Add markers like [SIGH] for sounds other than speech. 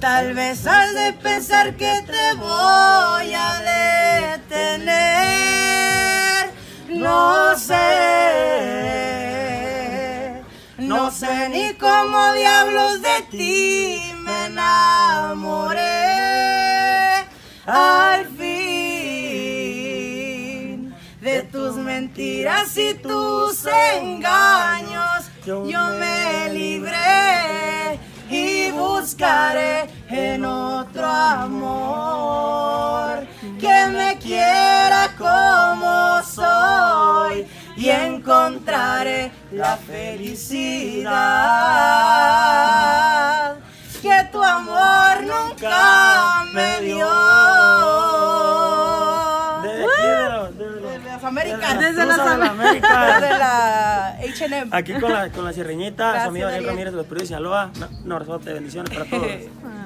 Tal vez al de pensar que te voy a detener, no sé, no sé ni cómo diablos de ti me enamoré. Al fin de tus mentiras y tus engaños yo me libré y buscaré en otro amor que me quiera como soy y encontraré la felicidad que tu amor nunca me dio. Las Américas. Desde Desde las las de la América. [LAUGHS] Desde la H&M. Aquí con la, con la sierreñita, su amigo Daniel. Ramírez de los Perú de Sinaloa. No, no, resorte, bendiciones para todos. [LAUGHS]